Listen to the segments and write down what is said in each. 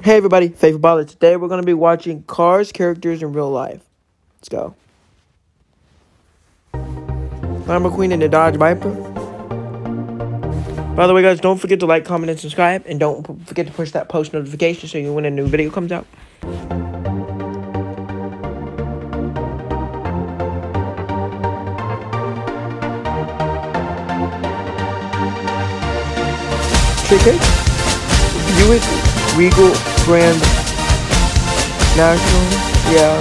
Hey everybody, Faithful Baller. Today we're going to be watching Cars characters in real life. Let's go. I'm McQueen in the Dodge Viper. By the way, guys, don't forget to like, comment, and subscribe. And don't forget to push that post notification so you when a new video comes out. Chicken, Buick Regal Grand National, yeah.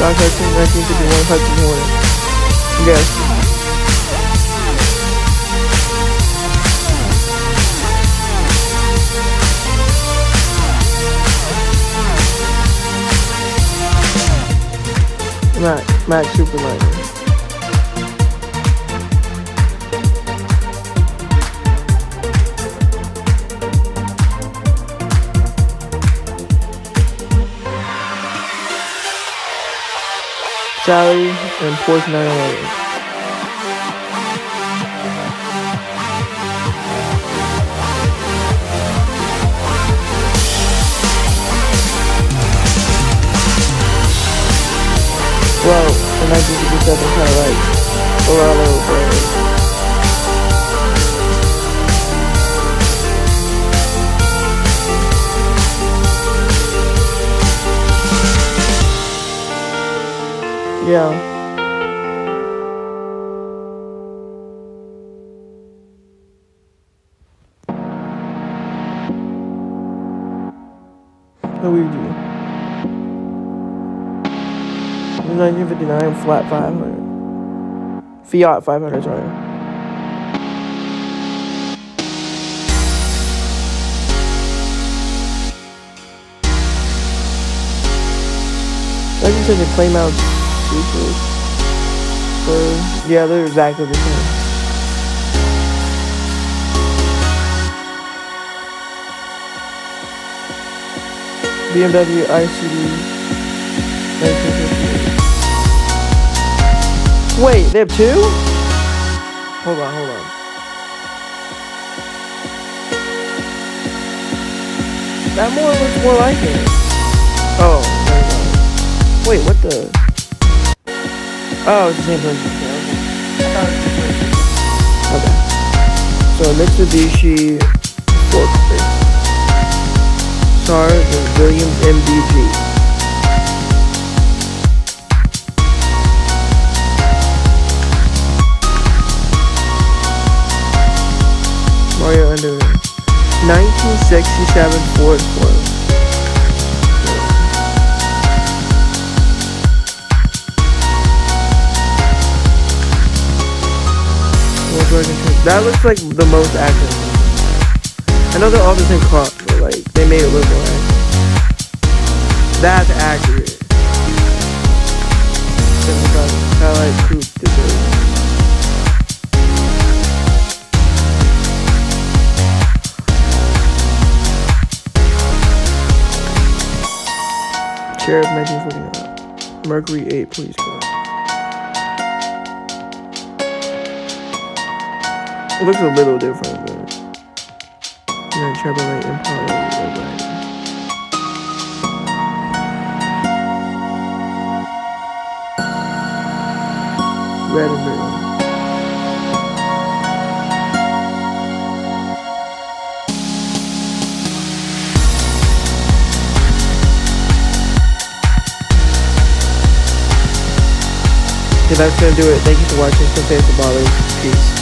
Hudson, 1951, Hudson Hornet. Yes. Mac, Mack Superliner. Sally and Porsche 911. Well, in 1967, kind of like Orlando, but Yeah. Luigi. 1959 flat 500. Fiat 500, sorry. Legend says a clay mounts equals. yeah, they're exactly the same. BMW ICD 1958. Wait, they have two? Hold on, hold on. That more looks more like it. Oh, Wait, what the? Oh, it's the same person. Okay. So Mitsubishi Forklift. SARS and Williams MDG. Mario Under 1967 Ford Ford. That looks like the most accurate. I know they're all the same car, but like they made it look more accurate. That's accurate. Like coupe did Sheriff 1949. Mercury 8 police It looks a little different, but yeah, Chevrolet Impala Red and blue. Okay, that's gonna do it. Thank you for watching. Stay safe, Ballers. Peace.